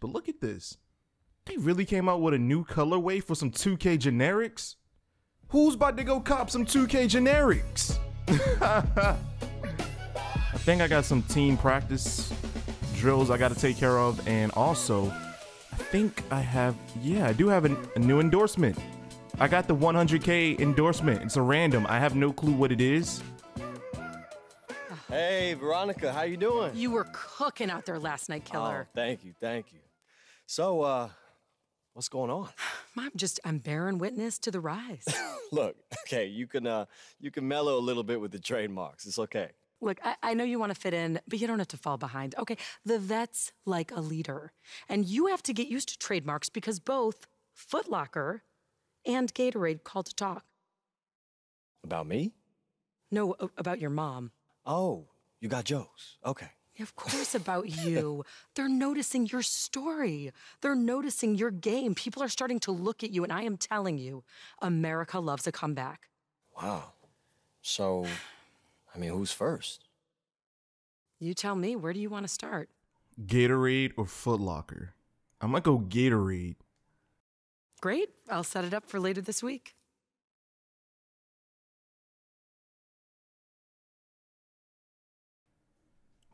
But look at this. They really came out with a new colorway for some 2K generics? Who's about to go cop some 2K generics? I think I got some team practice drills I got to take care of. And also, I think I have, yeah, I do have an, a new endorsement. I got the 100K endorsement. It's a random. I have no clue what it is. Hey, Veronica, how you doing? You were cooking out there last night, killer. Oh, thank you, thank you. So, uh, what's going on? I'm just I'm bearing witness to the rise. Look, okay, you can uh you can mellow a little bit with the trademarks. It's okay. Look, I, I know you want to fit in, but you don't have to fall behind. Okay, the vet's like a leader, and you have to get used to trademarks because both Footlocker and Gatorade called to talk. About me? No, about your mom. Oh, you got jokes. Okay. Yeah, Of course, about you. They're noticing your story. They're noticing your game. People are starting to look at you, and I am telling you, America loves a comeback. Wow. So, I mean, who's first? You tell me, where do you want to start? Gatorade or Foot Locker? I'm gonna go Gatorade. Great. I'll set it up for later this week.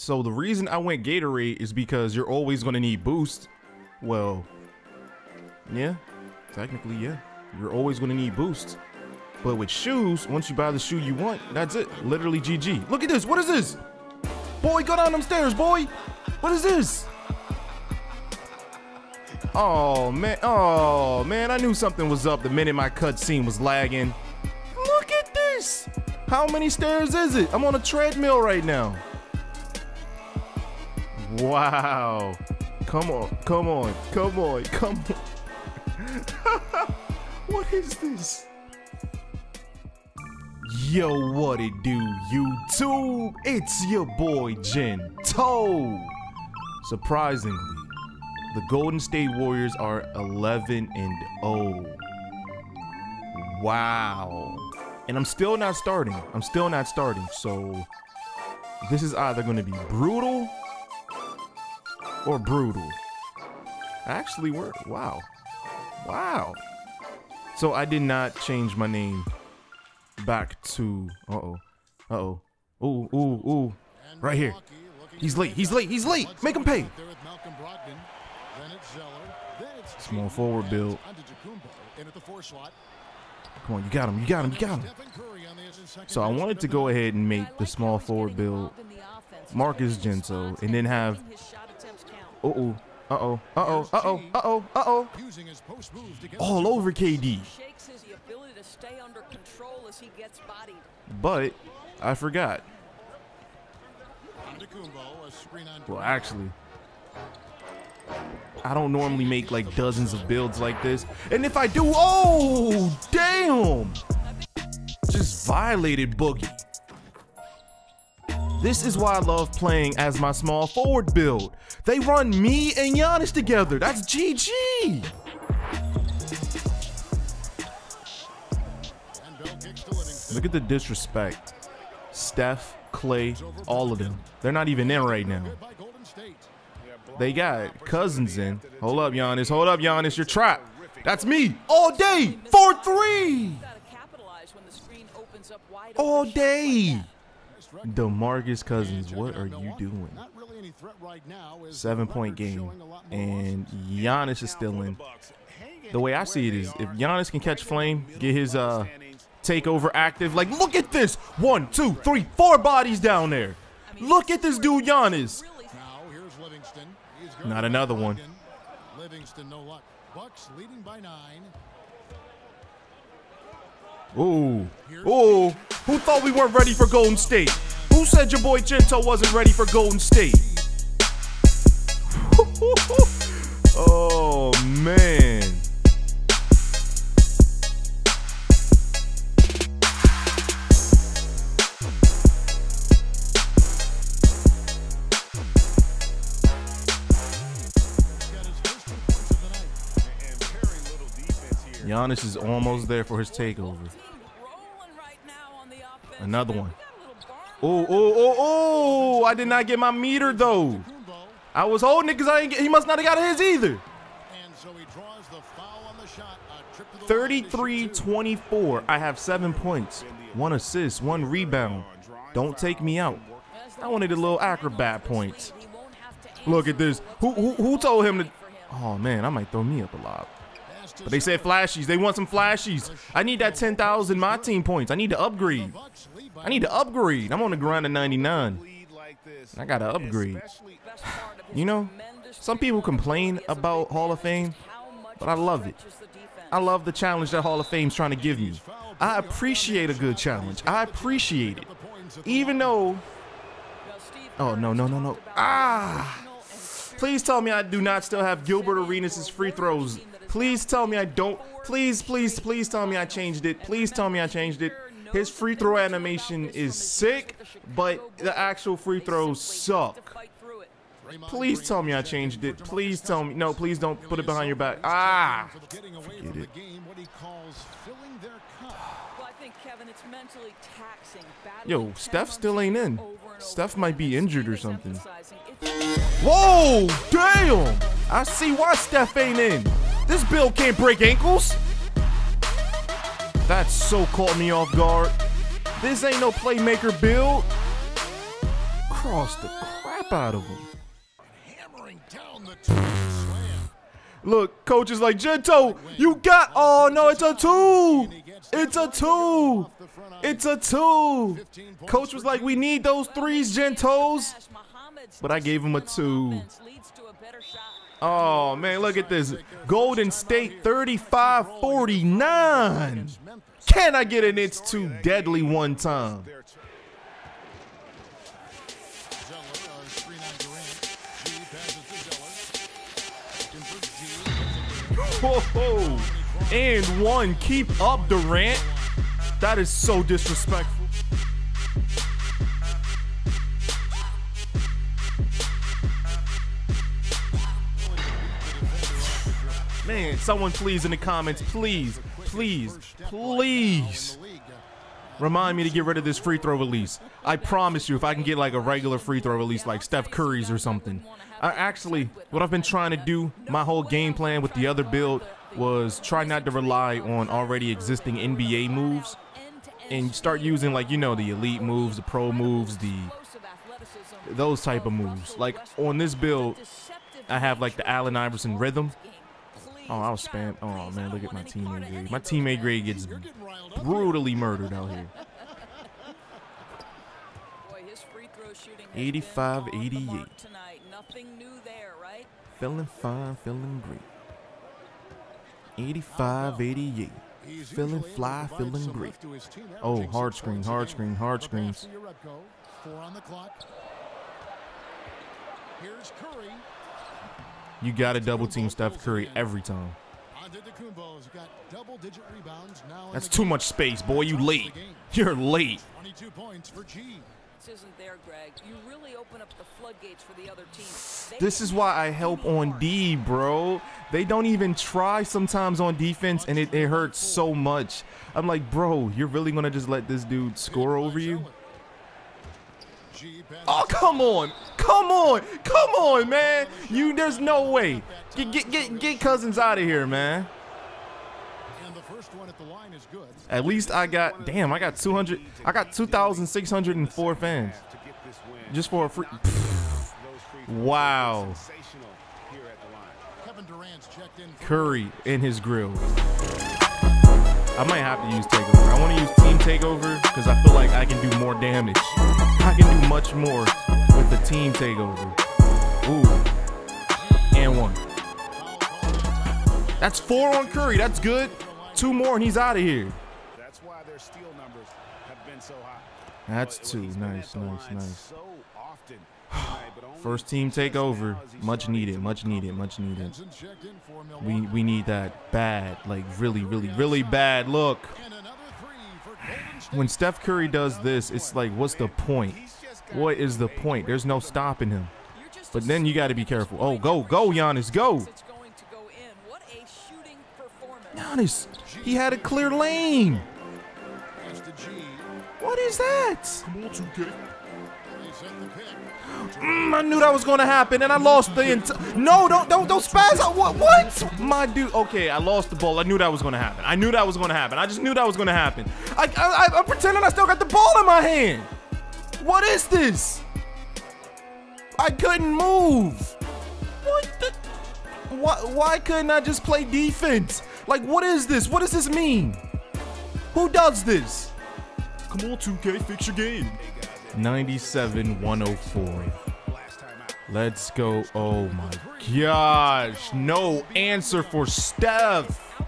So the reason I went Gatorade is because you're always gonna need boost. Well, yeah, technically, yeah. You're always gonna need boost. But with shoes, once you buy the shoe you want, that's it. Literally GG. Look at this. What is this? Boy, go down them stairs, boy. What is this? Oh man, oh man, I knew something was up the minute my cutscene was lagging. Look at this. How many stairs is it? I'm on a treadmill right now. Wow. Come on, come on, come on, come on. what is this? Yo, what it do, YouTube? It's your boy Gento. Surprisingly, the Golden State Warriors are 11 and 0. Wow. And I'm still not starting. I'm still not starting. So this is either going to be brutal or brutal. Actually, we're wow, wow. So I did not change my name back to uh oh, uh oh, ooh ooh ooh, right here. He's late. He's late. He's late. Make him pay. Small forward build. Come on, you got him. You got him. You got him. So I wanted to go ahead and make the small forward build Marcus Gento and then have uh oh, uh oh, uh oh, uh oh, uh oh, uh oh, all over KD. Shakes his ability to stay under control as he gets bodied. But I forgot. Well, actually, I don't normally make like dozens of builds like this. And if I do, oh, damn! Just violated Boogie. This is why I love playing as my small forward build. They run me and Giannis together. That's GG. Look at the disrespect. Steph, Clay, all of them. They're not even in right now. They got Cousins in. Hold up, Giannis. Hold up, Giannis. You're trapped. That's me all day. 4 3. Gotta capitalize when the screen opens up wide All open. Shots like day. that. DeMarcus Cousins, what are you doing? Seven point game. And Giannis is still in. The way I see it is if Giannis can catch flame, get his uh takeover active, like look at this. One, two, three, four bodies down there. Look at this dude, Giannis. Now here's Livingston. He's Not another one. Livingston, no luck. Bucks leading by nine. Ooh. Ooh. Who thought we weren't ready for Golden State? Who said your boy Gento wasn't ready for Golden State? oh man. Giannis is almost there for his takeover. Rolling right now on the offense. Another one. We got a little burn Oh, oh, oh, oh! I did not get my meter though. I was holding it because I get, he must not have got his either. And so he draws the foul on the shot. A trip to the line to shoot 33 two. 24. I have seven points, one assist, one rebound. Don't take me out. I wanted a little acrobat points. Look at this. Who who, who told him to? Oh man, I might throw me up a lot. To But they said flashies. They want some flashies. I need that 10,000 my team points. I need to upgrade. I need to upgrade. I'm on the grind of 99. I gotta upgrade. You know, some people complain about Hall of Fame, but I love it. I love the challenge that Hall of Fame's trying to give me. I appreciate a good challenge. I appreciate it. Even though, oh no, no, no, no. Ah! Please tell me I do not still have Gilbert Arenas' free throws. Please tell me I don't. Please, please, please tell me I changed it. Please tell me I changed it. His free throw animation is sick, but the actual free throws suck. Please tell me I changed it. Please tell me. No, please don't put it behind your back. Ah! Forget it. Yo, Steph still ain't in. Steph might be injured or something. Whoa! Damn! I see why Steph ain't in. This bill can't break ankles. That so caught me off guard. This ain't no playmaker build. Cross the crap out of him. Look, coach is like, Gento, you got. Oh, no, it's a two. It's a two. It's a two. Coach was like, we need those threes, Gentos. But I gave him a two. Oh, man, look at this. Golden State 35 49. Can I get an it's too deadly one time? Whoa. And one. Keep up, Durant. That is so disrespectful. Man, someone please in the comments, please, please, please remind me to get rid of this free throw release. I promise you, if I can get like a regular free throw release like Steph Curry's or something. I actually, what I've been trying to do, my whole game plan with the other build was try not to rely on already existing NBA moves and start using like, you know, the elite moves, the pro moves, the those type of moves. Like on this build, I have like the Allen Iverson rhythm. Oh, I was spam. Oh man, look at my teammate grade. My teammate grade gets brutally murdered out here. 85, 88. Nothing new there, right? Feeling fine, feeling great. 85, 88. Feeling fly, feeling great. lift to his team, Oh, averaging hard six screen, points a hard screen, hard screens. Four on the clock. Here's Curry. You got to double team Steph Curry every time. Antetokounmpo's got double-digit rebounds now in That's too much space, boy. You late. You're late. 22 points for G. This isn't there, Greg. You really open up the floodgates for the other team. They This is why I help on. D, bro. They don't even try sometimes on defense, and it, it hurts so much. I'm like, bro, you're really gonna just let this dude score over you? Oh, come on, come on, come on, man. You, there's no way. Get get get get Cousins out of here, man. and the first one at the line is good. At least I got, damn, I got 200, I got 2,604 fans just for a free. Wow. Curry in his grill. I might have to use takeover. I want to use team takeover because I feel like I can do more damage. I can do much more with the team takeover. Ooh, and one. That's four on Curry. That's good. Two more and he's out of here. That's their steal numbers have been so high. That's Well, two. Nice, nice, nice. So often tonight, but only First team just takeover. now is he Much needed. Much needed. Much needed. Henson's checked in for We we need that bad, like really, really, really bad. Look, And another three for Golden State. when Steph Curry does this, it's like, what's the point? What is the point? There's no stopping him. But then you got to be careful. Oh, go, go, Giannis, go. It's going to go in. What a shooting performance. Giannis, he had a clear lane. Is that? Set the pick. Mm, I knew that was gonna happen, and I lost the entire. No, don't, don't, don't spaz out. What, what? My dude. Okay, I lost the ball. I knew that was gonna happen. I knew that was gonna happen. I just knew that was gonna happen. I, I, I, I'm pretending I still got the ball in my hand. What is this? I couldn't move. What the? Why, why couldn't I just play defense? Like, what is this? What does this mean? Who does this? Come on, 2K, fix your game. 97 104. Let's go. Oh my gosh. No answer for Steph.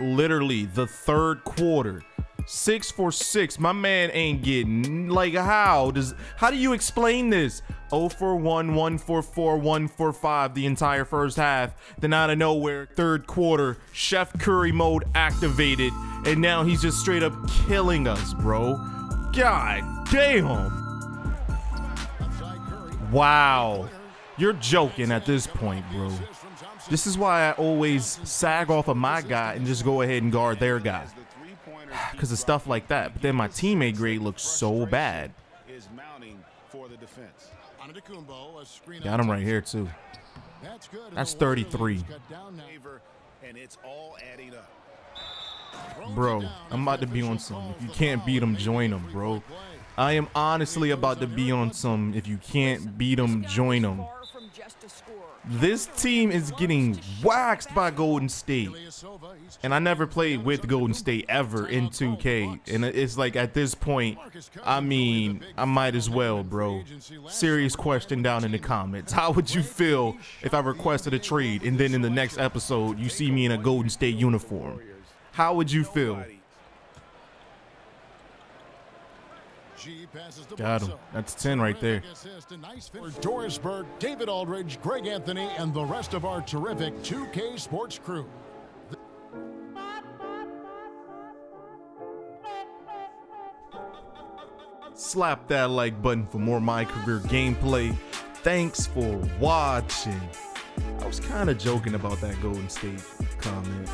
Literally the third quarter. Six for six. My man ain't getting like how does how do you explain this? 0 for 1, 1 for 4, 1 for 5 the entire first half. Then out of nowhere, third quarter, Chef Curry mode activated, and now he's just straight up killing us, bro. God damn. Wow. You're joking at this point, bro. This is why I always sag off of my guy and just go ahead and guard their guy. Because of stuff like that. But then my teammate grade looks so bad. Is mounting for the defense. Antetokounmpo, a screen Got him right here, too. That's good. That's 33. cut down now. Favor, and it's all adding up. Bro, I'm about to be on some. If you can't beat them, join them, bro. I am honestly about to be on some. If you can't beat them, join them. This team is getting waxed by Golden State. And I never played with Golden State ever in 2K. And it's like at this point, I mean, I might as well, bro. Serious question down in the comments. How would you feel if I requested a trade and then in the next episode you see me in a Golden State uniform? How would you feel? Got him. That's 10 right there. For Doris Burke, David Aldridge, Greg Anthony, and the rest of our terrific 2K Sports crew. Slap that like button for more My Career gameplay. Thanks for watching. I was kind of joking about that Golden State comment.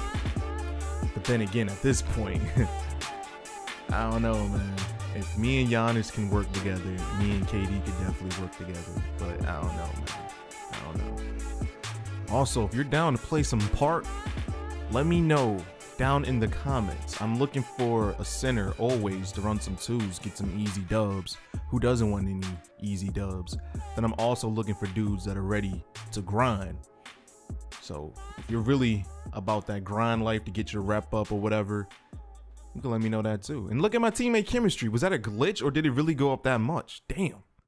But then again, at this point, I don't know, man. If me and Giannis can work together, me and KD could definitely work together. But I don't know, man. I don't know. Also, if you're down to play some part, let me know down in the comments. I'm looking for a center always to run some twos, get some easy dubs. Who doesn't want any easy dubs? Then I'm also looking for dudes that are ready to grind. So if you're really about that grind life to get your rep up or whatever, you can let me know that too. And look at my teammate chemistry. Was that a glitch or did it really go up that much? Damn.